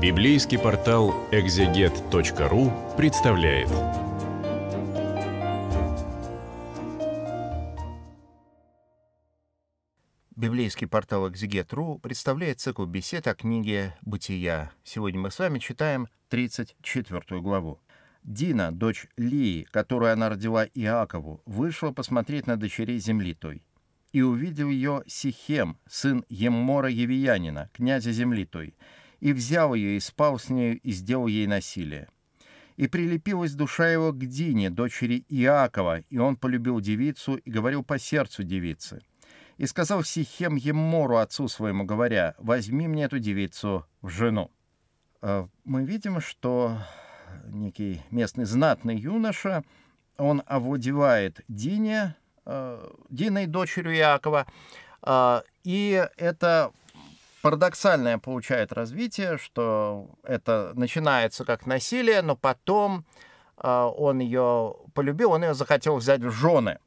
Библейский портал экзегет.ру представляет. Библейский портал «Экзегет.ру» представляет цикл бесед о книге «Бытия». Сегодня мы с вами читаем 34 главу. Дина, дочь Лии, которую она родила Иакову, вышла посмотреть на дочерей земли той. И увидел ее Сихем, сын Еммора Евиянина, князя земли той, и взял ее, и спал с нею, и сделал ей насилие. И прилепилась душа его к Дине, дочери Иакова, и он полюбил девицу и говорил по сердцу девицы. И сказал Сихем Еммору, отцу своему, говоря, «Возьми мне эту девицу в жену». Э, мы видим, что некий местный знатный юноша, он овладевает Дине, э, Диной, дочерью Иакова, э, и это парадоксальное получает развитие, что это начинается как насилие, но потом э, он ее полюбил, он ее захотел взять в жены.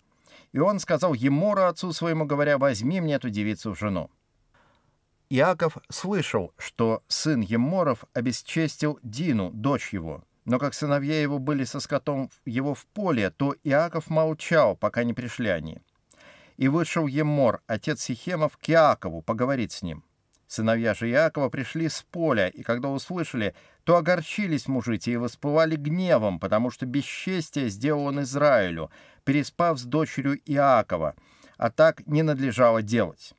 И он сказал Емору, отцу своему, говоря, возьми мне эту девицу в жену. Иаков слышал, что сын Еморов обесчестил Дину, дочь его. Но как сыновья его были со скотом его в поле, то Иаков молчал, пока не пришли они. И вышел Емор, отец Сихемов, к Иакову поговорить с ним. Сыновья же Иакова пришли с поля, и когда услышали, то огорчились мужите и воспылали гневом, потому что бесчестие сделал он Израилю, переспав с дочерью Иакова, а так не надлежало делать.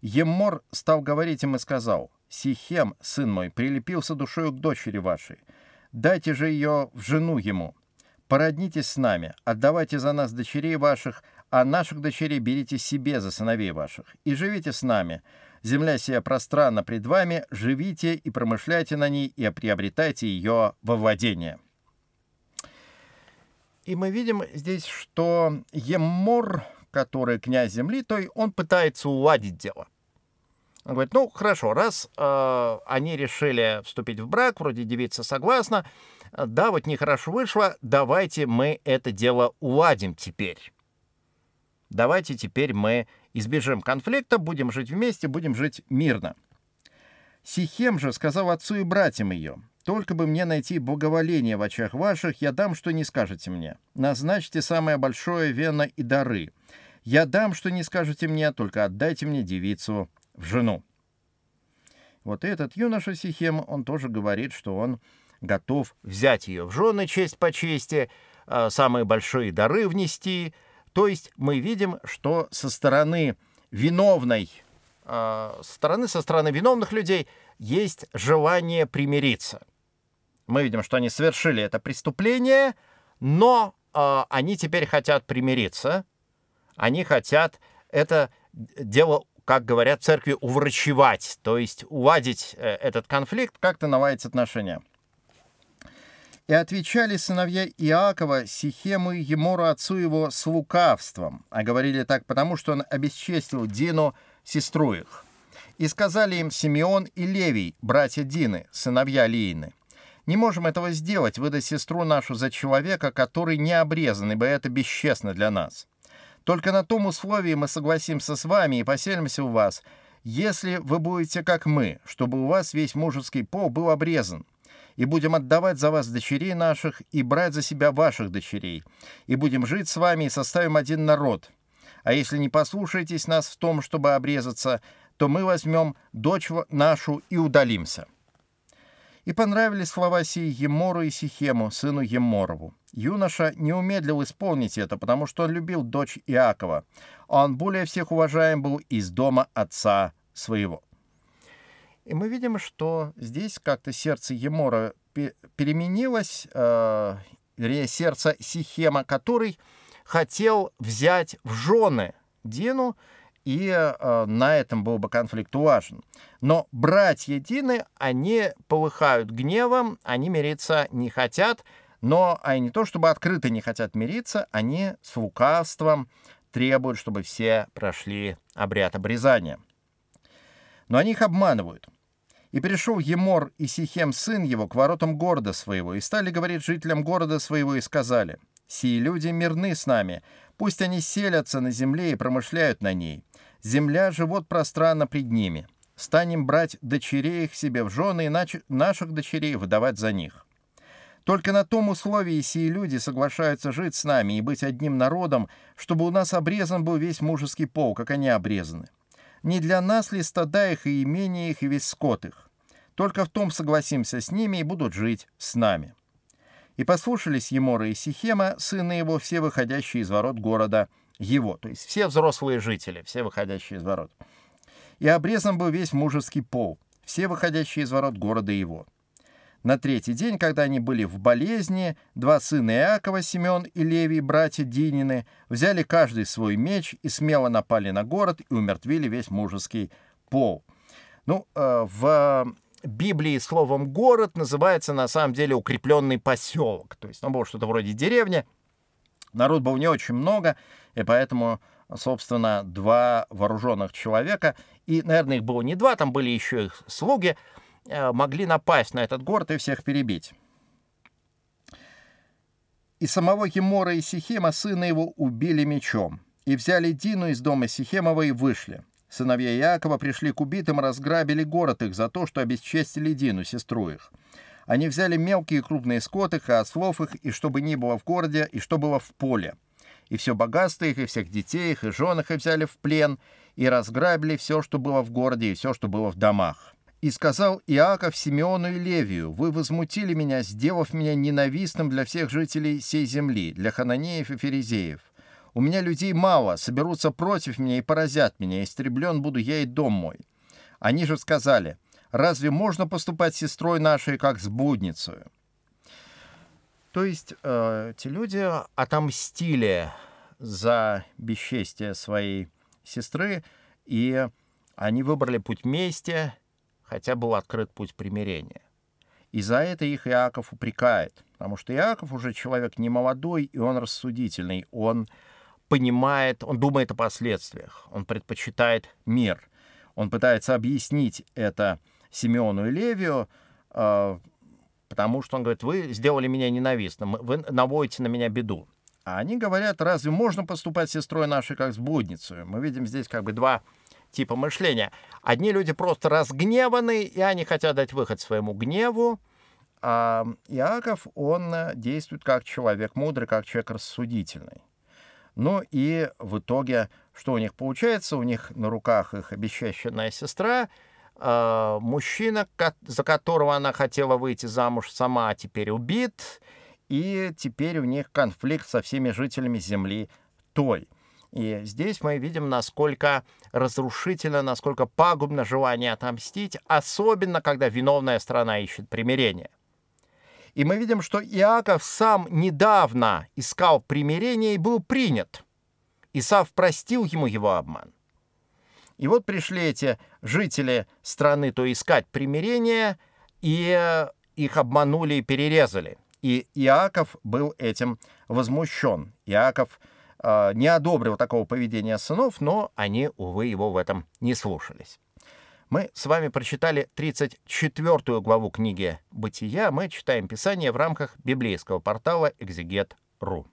Еммор стал говорить им и сказал, «Сихем, сын мой, прилепился душою к дочери вашей. Дайте же ее в жену ему. Породнитесь с нами, отдавайте за нас дочерей ваших, а наших дочерей берите себе за сыновей ваших, и живите с нами, Земля сия пространна пред вами, живите и промышляйте на ней, и приобретайте ее во владение». И мы видим здесь, что Еммор, который князь земли, то он пытается уладить дело. Он говорит, ну хорошо, раз э, они решили вступить в брак, вроде девица согласна, да, вот нехорошо вышло, давайте мы это дело уладим теперь. Давайте теперь мы избежим конфликта, будем жить вместе, будем жить мирно. Сихем же сказал отцу и братьям ее, «Только бы мне найти благоволение в очах ваших, я дам, что не скажете мне. Назначьте самое большое вено и дары. Я дам, что не скажете мне, только отдайте мне девицу в жену». Вот этот юноша Сихем, он тоже говорит, что он готов взять ее в жены честь по чести, а, самые большие дары внести — то есть мы видим, что со стороны виновной, э, стороны, со стороны виновных людей есть желание примириться. Мы видим, что они совершили это преступление, но э, они теперь хотят примириться. Они хотят это дело, как говорят в церкви, уврачевать, то есть уладить э, этот конфликт, как-то наладить отношения. И отвечали сыновья Иакова Сихему и Емору отцу его с лукавством, а говорили так потому, что он обесчестил Дину, сестру их. И сказали им Симеон и Левий, братья Дины, сыновья Лиины, «Не можем этого сделать, выдать сестру нашу за человека, который не обрезан, ибо это бесчестно для нас. Только на том условии мы согласимся с вами и поселимся у вас, если вы будете как мы, чтобы у вас весь мужеский пол был обрезан, и будем отдавать за вас дочерей наших и брать за себя ваших дочерей, и будем жить с вами и составим один народ. А если не послушаетесь нас в том, чтобы обрезаться, то мы возьмем дочь нашу и удалимся». И понравились слова сии Емору и Сихему, сыну Еморову. Юноша не умедлил исполнить это, потому что он любил дочь Иакова, а он более всех уважаем был из дома отца своего. И мы видим, что здесь как-то сердце Емора переменилось, э, сердце Сихема, который хотел взять в жены Дину, и э, на этом был бы конфликт важен. Но братья Дины, они полыхают гневом, они мириться не хотят, но они не то чтобы открыто не хотят мириться, они с лукавством требуют, чтобы все прошли обряд обрезания но они их обманывают. И пришел Емор и Сихем, сын его, к воротам города своего, и стали говорить жителям города своего, и сказали, «Сии люди мирны с нами, пусть они селятся на земле и промышляют на ней. Земля живет пространно пред ними. станем брать дочерей их себе в жены и наших дочерей выдавать за них. Только на том условии сии люди соглашаются жить с нами и быть одним народом, чтобы у нас обрезан был весь мужеский пол, как они обрезаны. Не для нас ли стада их и имения их и весь скот их? Только в том согласимся с ними и будут жить с нами. И послушались Емора и Сихема, сына его, все выходящие из ворот города его, то есть все взрослые жители, все выходящие из ворот. И обрезан был весь мужеский пол, все выходящие из ворот города его. На третий день, когда они были в болезни, два сына Иакова, Семен и Левий, братья Динины, взяли каждый свой меч и смело напали на город и умертвили весь мужеский пол. Ну, э, в Библии словом «город» называется на самом деле укрепленный поселок. То есть, ну, было что-то вроде деревни. Народ был не очень много, и поэтому, собственно, два вооруженных человека, и, наверное, их было не два, там были еще их слуги, могли напасть на этот город и всех перебить. И самого Емора и Сихема, сына его, убили мечом. И взяли Дину из дома Сихемова и вышли. Сыновья Иакова пришли к убитым, разграбили город их за то, что обесчестили Дину, сестру их. Они взяли мелкие и крупные скот их, и ослов их, и что бы ни было в городе, и что было в поле. И все богатство их, и всех детей их, и жен их и взяли в плен, и разграбили все, что было в городе, и все, что было в домах. И сказал Иаков Симеону и Левию, «Вы возмутили меня, сделав меня ненавистным для всех жителей сей земли, для хананеев и ферезеев. У меня людей мало, соберутся против меня и поразят меня, истреблен буду я и дом мой». Они же сказали, «Разве можно поступать с сестрой нашей, как с блудницей?» То есть э, эти люди отомстили за бесчестие своей сестры, и они выбрали путь мести, хотя был открыт путь примирения. И за это их Иаков упрекает, потому что Иаков уже человек не молодой, и он рассудительный, он понимает, он думает о последствиях, он предпочитает мир. Он пытается объяснить это Симеону и Левию, э, потому что он говорит, вы сделали меня ненавистным, вы наводите на меня беду. А они говорят, разве можно поступать с сестрой нашей как с блудницей? Мы видим здесь как бы два типа мышления. Одни люди просто разгневаны, и они хотят дать выход своему гневу. А Иаков, он действует как человек мудрый, как человек рассудительный. Ну и в итоге, что у них получается? У них на руках их обещанная сестра, э, мужчина, за которого она хотела выйти замуж сама, теперь убит, и теперь у них конфликт со всеми жителями земли той – и здесь мы видим, насколько разрушительно, насколько пагубно желание отомстить, особенно когда виновная сторона ищет примирение. И мы видим, что Иаков сам недавно искал примирение и был принят. Исав простил ему его обман. И вот пришли эти жители страны то искать примирение, и их обманули и перерезали. И Иаков был этим возмущен. Иаков не одобрил такого поведения сынов, но они, увы, его в этом не слушались. Мы с вами прочитали 34 главу книги «Бытия». Мы читаем Писание в рамках библейского портала «Экзегет.ру».